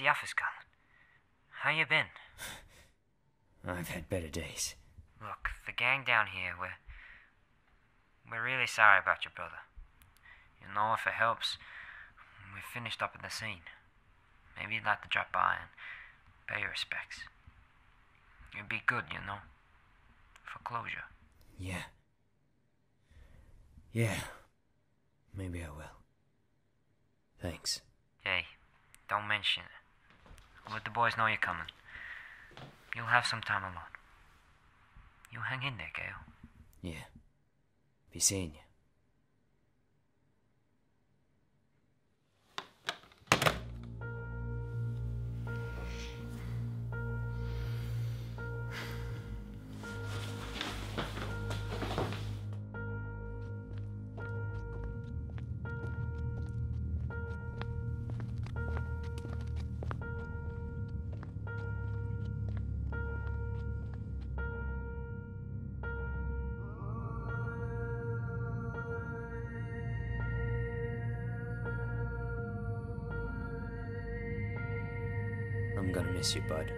Hello. Gail, it's the office calling. How you been? I've had better days. Look, the gang down here, we're we're really sorry about your brother. You know, if it helps, we finished up at the scene. Maybe you'd like to drop by and pay your respects. It'd be good, you know, for closure. Yeah. Yeah. Maybe I will. Thanks. Hey, don't mention it. I'll let the boys know you're coming. You'll have some time alone. You hang in there, Gail. Yeah. Be seeing you. I'm gonna miss you, bud.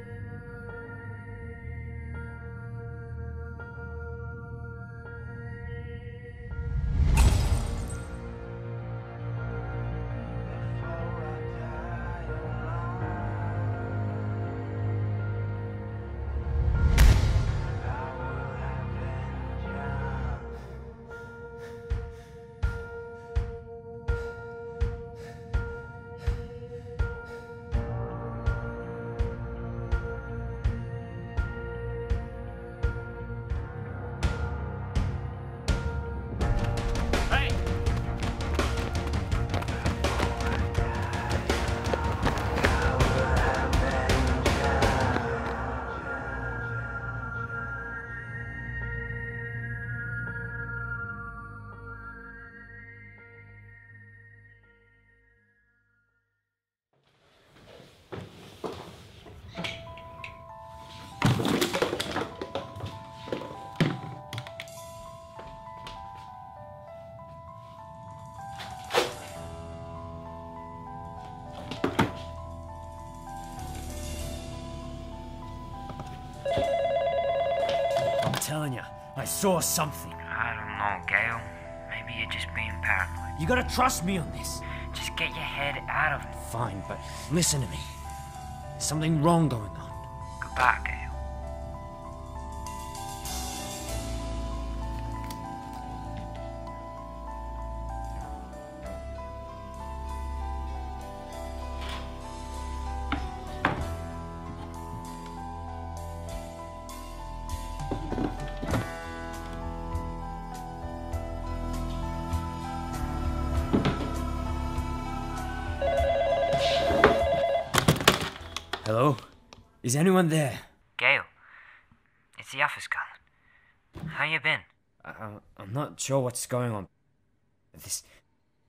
I saw something. I don't know, Gail. Maybe you're just being paranoid. You gotta trust me on this. Just get your head out of it. Fine, but listen to me. There's something wrong going on. Goodbye, Gail. Hello? Is anyone there? Gail, it's the office calling. How you been? I, I'm not sure what's going on. This,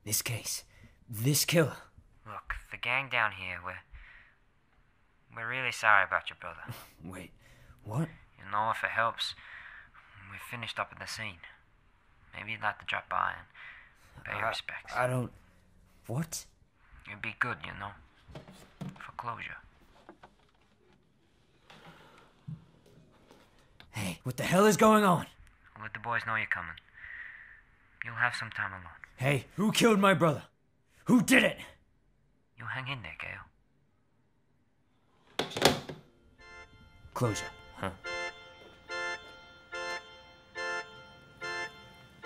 this case, this killer. Look, the gang down here, we're we're really sorry about your brother. Wait, what? You know, if it helps, we finished up at the scene. Maybe you'd like to drop by and pay your respects. I don't. What? It'd be good, you know, for closure. Hey, what the hell is going on? I'll let the boys know you're coming. You'll have some time alone. Hey, who killed my brother? Who did it? You hang in there, Gail. Closure, huh?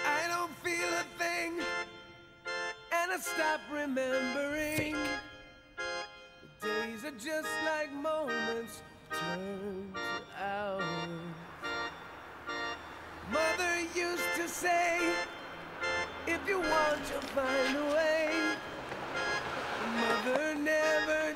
I don't feel a thing, and I stop remembering. The days are just like moments turn to hours. Say, if you want, you'll find a way. Mother never